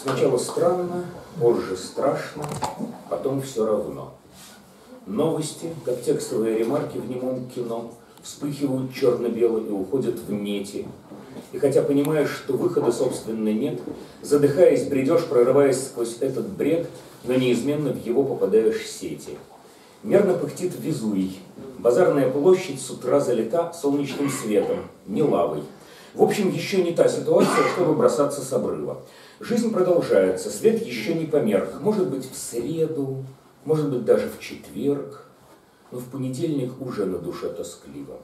Сначала странно, позже страшно, потом все равно. Новости, как текстовые ремарки в немом кино, вспыхивают черно-бело и уходят в нети. И хотя понимаешь, что выхода, собственно, нет, задыхаясь, бредешь, прорываясь сквозь этот бред, но неизменно в его попадаешь сети. Мерно пыхтит Везуй. Базарная площадь с утра залита солнечным светом, не лавой. В общем, еще не та ситуация, чтобы бросаться с обрыва. Жизнь продолжается, свет еще не померк. Может быть, в среду, может быть, даже в четверг, но в понедельник уже на душе тоскливо.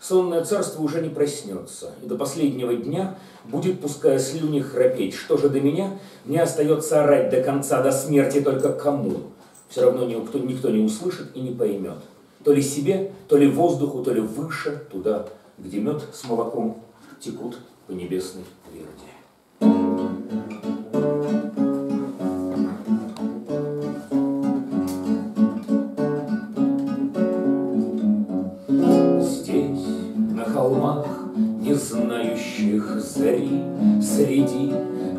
Сонное царство уже не проснется, и до последнего дня будет, пуская слюни, храпеть. Что же до меня? Мне остается орать до конца, до смерти, только кому? Все равно никто, никто не услышит и не поймет. То ли себе, то ли воздуху, то ли выше, туда, где мед с молоком текут по небесной тверди. Здесь, на холмах, не знающих зари, Среди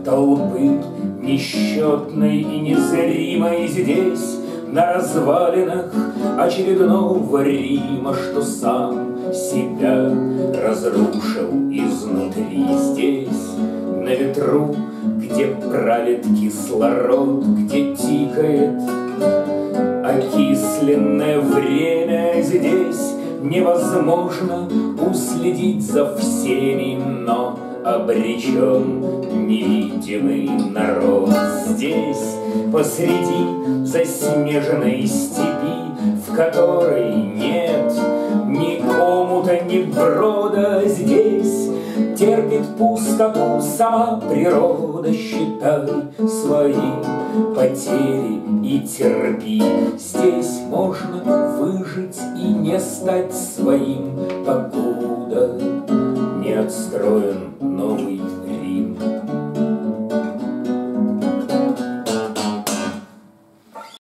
толпы несчетной и незримой здесь, На развалинах очередного Рима, Что сам себя разрушил изнутри. Здесь, На ветру, где правит кислород, Где тикает окисленное время здесь, Невозможно уследить за всеми, но обречен невидимый народ. Здесь, посреди заснеженной степи, в которой нет ни омута, ни брода здесь, терпит пустоту сама природа, считай свои потери и терпи. Здесь можно выжить и не стать своим, покуда не отстроен новый